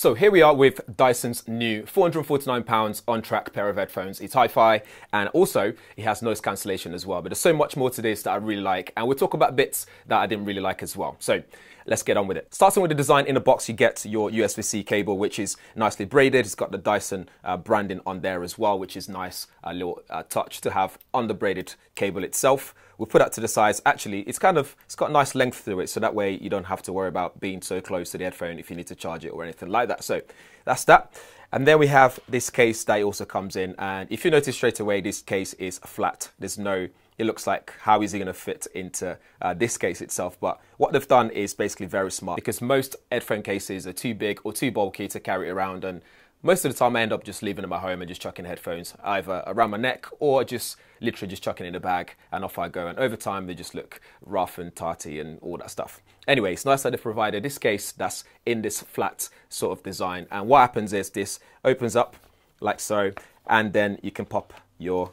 So here we are with Dyson's new £449 OnTrac pair of headphones. It's hi-fi and also it has noise cancellation as well. But there's so much more to this that I really like and we'll talk about bits that I didn't really like as well. So let's get on with it. Starting with the design in the box, you get your USB-C cable, which is nicely braided. It's got the Dyson uh, branding on there as well, which is nice, a little uh, touch to have on the braided cable itself. We'll put that to the sides. Actually, it's kind of, it's got a nice length to it, so that way you don't have to worry about being so close to the headphone if you need to charge it or anything like that. So that's that. And then we have this case that also comes in. And if you notice straight away, this case is flat. There's no it looks like how is he going to fit into uh, this case itself. But what they've done is basically very smart because most headphone cases are too big or too bulky to carry around. And most of the time I end up just leaving them at home and just chucking headphones either around my neck or just literally just chucking in a bag and off I go. And over time they just look rough and tarty and all that stuff. Anyway, it's nice that they've provided this case that's in this flat sort of design. And what happens is this opens up like so, and then you can pop your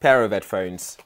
pair of headphones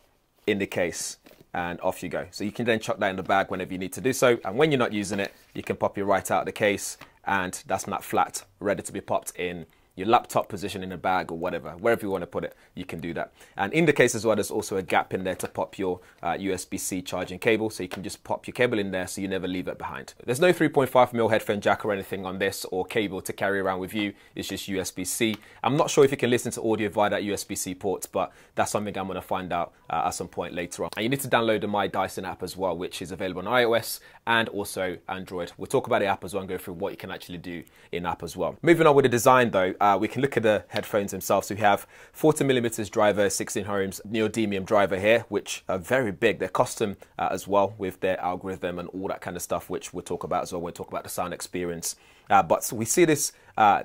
in the case and off you go. So you can then chuck that in the bag whenever you need to do so. And when you're not using it, you can pop it right out of the case and that's not flat, ready to be popped in your laptop position in a bag or whatever, wherever you want to put it, you can do that. And in the case as well, there's also a gap in there to pop your uh, USB-C charging cable, so you can just pop your cable in there so you never leave it behind. There's no 3.5mm headphone jack or anything on this or cable to carry around with you, it's just USB-C. I'm not sure if you can listen to audio via that USB-C port, but that's something I'm going to find out uh, at some point later on. And you need to download the My Dyson app as well, which is available on iOS and also Android. We'll talk about the app as well and go through what you can actually do in app as well. Moving on with the design though, uh, we can look at the headphones themselves. So we have 40 millimeters driver, 16 ohms neodymium driver here, which are very big. They're custom uh, as well with their algorithm and all that kind of stuff, which we'll talk about as well when we talk about the sound experience. Uh, but we see this uh,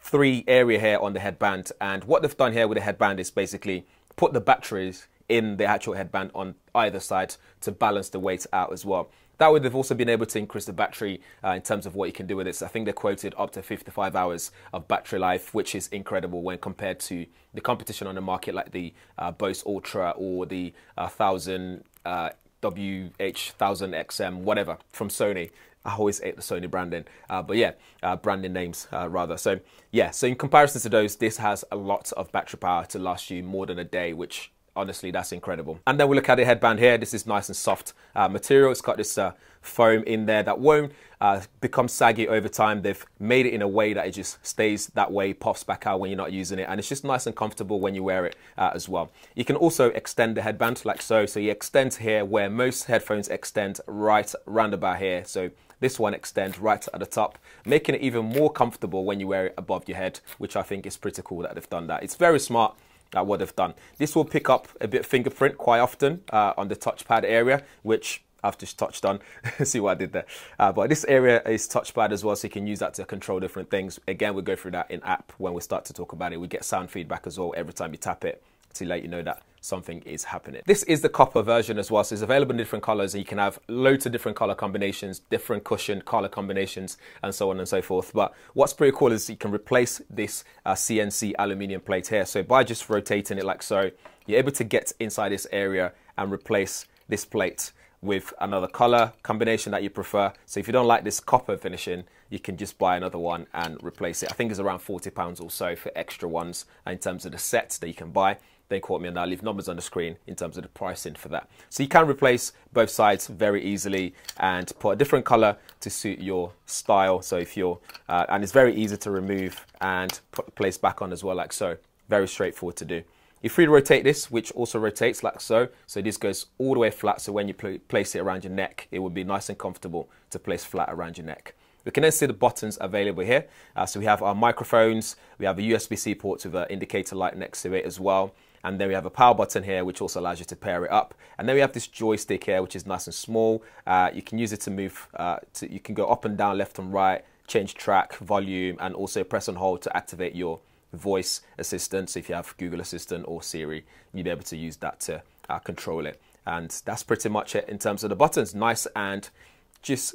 three area here on the headband. And what they've done here with the headband is basically put the batteries in the actual headband on either side to balance the weight out as well. That way, they've also been able to increase the battery uh, in terms of what you can do with it. So I think they're quoted up to 55 hours of battery life, which is incredible when compared to the competition on the market like the uh, Bose Ultra or the uh, 1000 uh, WH1000XM, whatever, from Sony. I always hate the Sony branding, uh, but yeah, uh, branding names uh, rather. So yeah, so in comparison to those, this has a lot of battery power to last you more than a day, which honestly, that's incredible. And then we look at the headband here. This is nice and soft uh, material. It's got this uh, foam in there that won't uh, become saggy over time. They've made it in a way that it just stays that way, pops back out when you're not using it. And it's just nice and comfortable when you wear it uh, as well. You can also extend the headband like so. So you extend here where most headphones extend right round about here. So this one extends right at the top, making it even more comfortable when you wear it above your head, which I think is pretty cool that they've done that. It's very smart uh, what they've done. This will pick up a bit fingerprint quite often uh, on the touchpad area, which I've just touched on. See what I did there. Uh, but this area is touchpad as well, so you can use that to control different things. Again, we'll go through that in app when we start to talk about it. We get sound feedback as well every time you tap it to let you know that something is happening. This is the copper version as well, so it's available in different colors you can have loads of different color combinations, different cushion color combinations, and so on and so forth. But what's pretty cool is you can replace this uh, CNC aluminium plate here. So by just rotating it like so, you're able to get inside this area and replace this plate with another color combination that you prefer. So if you don't like this copper finishing, you can just buy another one and replace it. I think it's around 40 pounds or so for extra ones in terms of the sets that you can buy. Don't quote me and. I'll leave numbers on the screen in terms of the pricing for that. So you can replace both sides very easily and put a different color to suit your style. So if you're, uh, and it's very easy to remove and put place back on as well, like so. Very straightforward to do. You're free to rotate this, which also rotates like so. So this goes all the way flat. So when you pl place it around your neck, it will be nice and comfortable to place flat around your neck. We can then see the buttons available here. Uh, so we have our microphones, we have a USB-C port with an indicator light next to it as well. And then we have a power button here, which also allows you to pair it up. And then we have this joystick here, which is nice and small. Uh, you can use it to move, uh, to, you can go up and down, left and right, change track, volume, and also press and hold to activate your voice assistant. So if you have Google Assistant or Siri, you'll be able to use that to uh, control it. And that's pretty much it in terms of the buttons. Nice and just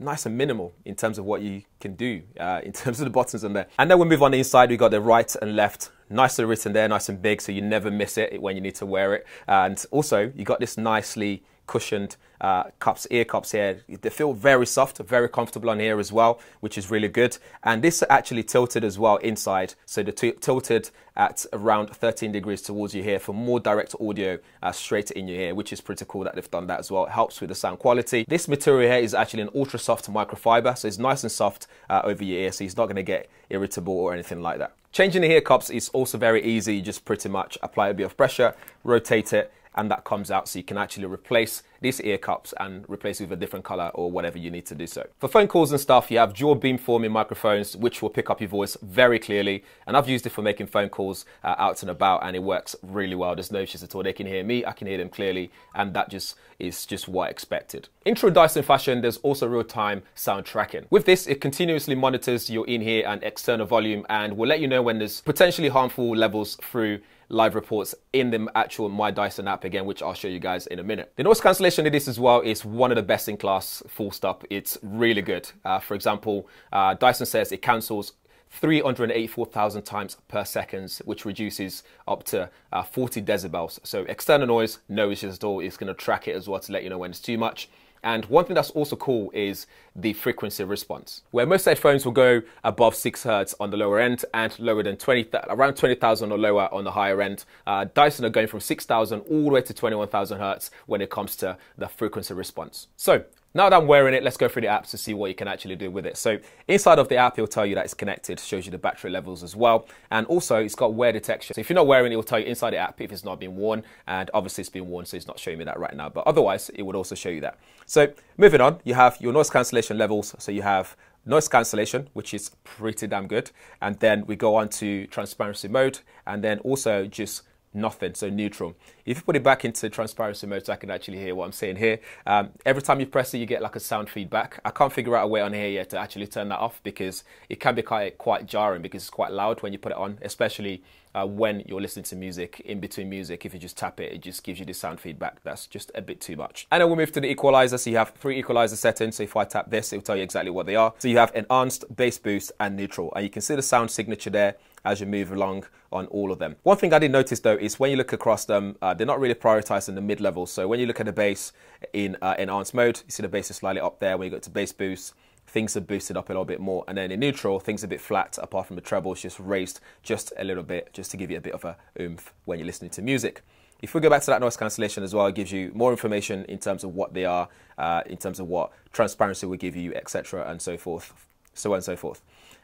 nice and minimal in terms of what you can do uh, in terms of the buttons on there. And then we move on the inside, we got the right and left nicely written there, nice and big, so you never miss it when you need to wear it. And also, you got this nicely cushioned uh, cups, ear cups here. They feel very soft, very comfortable on here as well, which is really good. And this actually tilted as well inside. So the tilted at around 13 degrees towards you here for more direct audio uh, straight in your ear, which is pretty cool that they've done that as well. It helps with the sound quality. This material here is actually an ultra soft microfiber, so it's nice and soft uh, over your ear, so it's not going to get irritable or anything like that. Changing the ear cups is also very easy. You just pretty much apply a bit of pressure, rotate it, and that comes out so you can actually replace these ear cups and replace it with a different color or whatever you need to do so. For phone calls and stuff, you have dual beamforming microphones which will pick up your voice very clearly and I've used it for making phone calls uh, out and about and it works really well. There's no issues at all. They can hear me, I can hear them clearly and that just is just what I expected. In true Dyson fashion, there's also real-time sound tracking. With this, it continuously monitors your in-ear and external volume and will let you know when there's potentially harmful levels through live reports in the actual My Dyson app again, which I'll show you guys in a minute. The noise cancellation in this as well is one of the best in class, full stop. It's really good. Uh, for example, uh, Dyson says it cancels 384,000 times per second, which reduces up to uh, 40 decibels. So external noise, no issues at all. It's going to track it as well to let you know when it's too much. And one thing that's also cool is the frequency response, where most headphones will go above 6 hertz on the lower end and lower than 20, around 20,000 or lower on the higher end. Uh, Dyson are going from 6,000 all the way to 21,000 hertz when it comes to the frequency response. So now that I'm wearing it, let's go through the apps to see what you can actually do with it. So inside of the app, it'll tell you that it's connected, shows you the battery levels as well. And also it's got wear detection. So if you're not wearing it, it'll tell you inside the app if it's not been worn. And obviously it's been worn, so it's not showing me that right now. But otherwise, it would also show you that. So moving on, you have your noise cancellation levels. So you have noise cancellation, which is pretty damn good. And then we go on to transparency mode and then also just nothing, so neutral. If you put it back into transparency mode so I can actually hear what I'm saying here, um, every time you press it, you get like a sound feedback. I can't figure out a way on here yet to actually turn that off because it can be quite, quite jarring because it's quite loud when you put it on, especially uh, when you're listening to music, in between music. If you just tap it, it just gives you the sound feedback. That's just a bit too much. And then we'll move to the equalizer. So you have three equalizer settings. So if I tap this, it'll tell you exactly what they are. So you have enhanced, bass boost, and neutral. And you can see the sound signature there as you move along on all of them. One thing I did notice though is when you look across them, uh, they're not really prioritized in the mid level. So when you look at the bass in uh, enhanced mode, you see the bass is slightly up there. When you go to bass boost, things are boosted up a little bit more. And then in neutral, things are a bit flat apart from the trebles, just raised just a little bit, just to give you a bit of a oomph when you're listening to music. If we go back to that noise cancellation as well, it gives you more information in terms of what they are, uh, in terms of what transparency will give you, etc., and so forth, so on and so forth.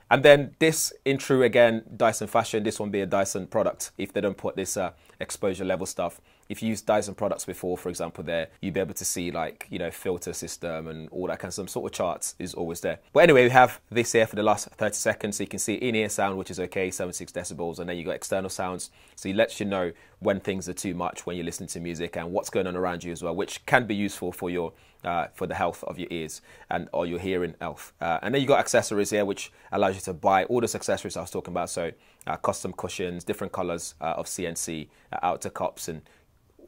And then this in true again Dyson fashion, this won't be a Dyson product if they don't put this uh, exposure level stuff. If you use Dyson products before, for example, there you'd be able to see like you know filter system and all that kind of some sort of charts is always there. But anyway, we have this here for the last 30 seconds, so you can see in-ear sound, which is okay, 76 decibels, and then you got external sounds, so it lets you know when things are too much when you're listening to music and what's going on around you as well, which can be useful for your uh, for the health of your ears and or your hearing health. Uh, and then you got accessories here, which allows you to buy all those accessories I was talking about. So uh, custom cushions, different colors uh, of CNC, uh, outer cups, and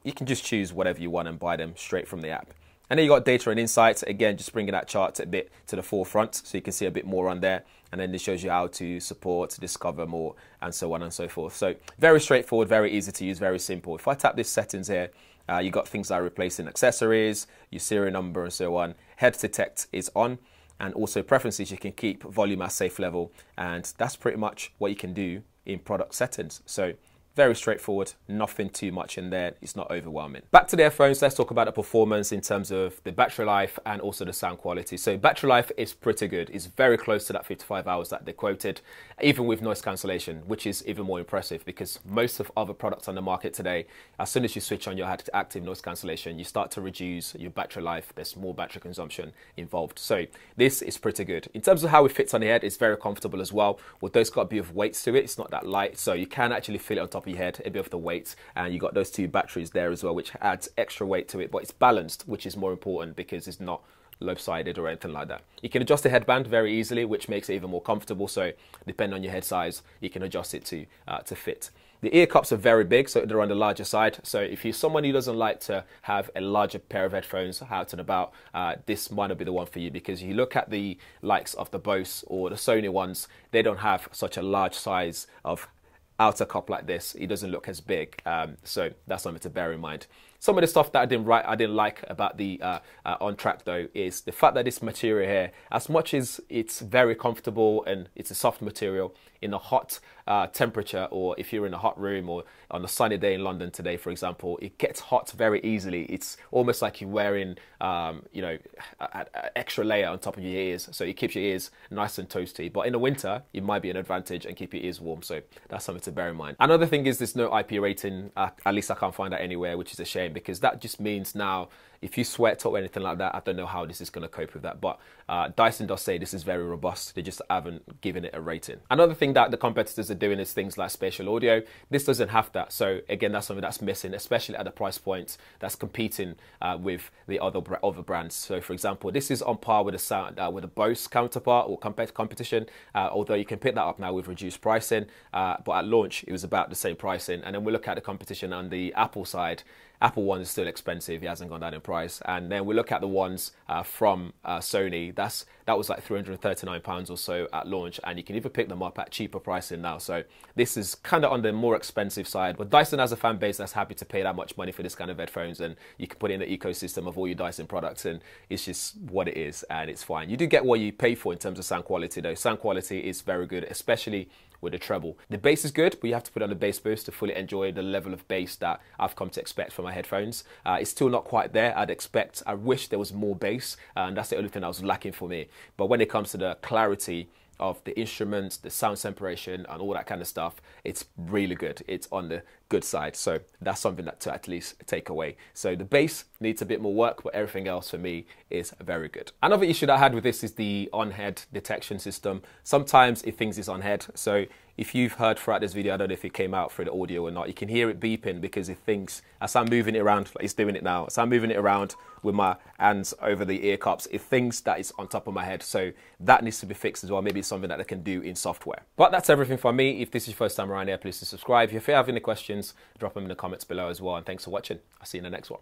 you can just choose whatever you want and buy them straight from the app. And then you got data and insights. Again, just bringing that chart a bit to the forefront so you can see a bit more on there. And then this shows you how to support, discover more, and so on and so forth. So very straightforward, very easy to use, very simple. If I tap this settings here, uh, you got things like replacing accessories, your serial number, and so on. Head detect is on, and also preferences. You can keep volume at safe level, and that's pretty much what you can do in product settings. So very straightforward, nothing too much in there. It's not overwhelming. Back to the earphones, let's talk about the performance in terms of the battery life and also the sound quality. So battery life is pretty good. It's very close to that 55 hours that they quoted, even with noise cancellation, which is even more impressive because most of other products on the market today, as soon as you switch on your active noise cancellation, you start to reduce your battery life. There's more battery consumption involved. So this is pretty good. In terms of how it fits on the head, it's very comfortable as well. With those got a bit of weight to it, it's not that light, so you can actually feel it on top your head, a bit of the weight, and you got those two batteries there as well, which adds extra weight to it, but it's balanced, which is more important because it's not lopsided or anything like that. You can adjust the headband very easily, which makes it even more comfortable. So depending on your head size, you can adjust it to uh, to fit. The ear cups are very big, so they're on the larger side. So if you're someone who doesn't like to have a larger pair of headphones out and about, uh, this might not be the one for you because you look at the likes of the Bose or the Sony ones, they don't have such a large size of outer cup like this, it doesn't look as big. Um, so that's something to bear in mind. Some of the stuff that I didn't write, I didn't like about the uh, uh, OnTrac though is the fact that this material here, as much as it's very comfortable and it's a soft material in a hot uh, temperature, or if you're in a hot room or on a sunny day in London today, for example, it gets hot very easily. It's almost like you're wearing, um, you know, an extra layer on top of your ears, so it keeps your ears nice and toasty. But in the winter, it might be an advantage and keep your ears warm. So that's something to bear in mind. Another thing is there's no IP rating. Uh, at least I can't find that anywhere, which is a shame because that just means now if you sweat or anything like that, I don't know how this is going to cope with that. But uh, Dyson does say this is very robust. They just haven't given it a rating. Another thing that the competitors are doing is things like spatial audio. This doesn't have that. So again, that's something that's missing, especially at the price point that's competing uh, with the other other brands. So for example, this is on par with a sound uh, with a Bose counterpart or comp- competition. Uh, although you can pick that up now with reduced pricing, uh, but at launch it was about the same pricing. And then we look at the competition on the Apple side. Apple one is still expensive; it hasn't gone down in price. And then we look at the ones uh, from uh, Sony. That's that was like 339 pounds or so at launch, and you can even pick them up at cheaper pricing now. So this is kind of on the more expensive side. But Dyson has a fan base that's happy to pay that much money for this kind of headphones, and you can put it in the ecosystem of all your Dyson products, and it's just what it is, and it's fine. You do get what you pay for in terms of sound quality, though. Sound quality is very good, especially with the treble. The bass is good, but you have to put on the bass boost to fully enjoy the level of bass that I've come to expect from my headphones. Uh, it's still not quite there. I'd expect, I wish there was more bass, and that's the only thing that was lacking for me. But when it comes to the clarity, of the instruments, the sound separation, and all that kind of stuff, it's really good. It's on the good side. So that's something that to at least take away. So the bass needs a bit more work, but everything else for me is very good. Another issue that I had with this is the on-head detection system. Sometimes it thinks it's on head. So if you've heard throughout this video, I don't know if it came out through the audio or not, you can hear it beeping because it thinks, as I'm moving it around, like it's doing it now, as I'm moving it around with my hands over the ear cups, it thinks that it's on top of my head. So that needs to be fixed as well. Maybe it's something that they can do in software. But that's everything for me. If this is your first time around here, please subscribe. If you have any questions, drop them in the comments below as well. And thanks for watching. I'll see you in the next one.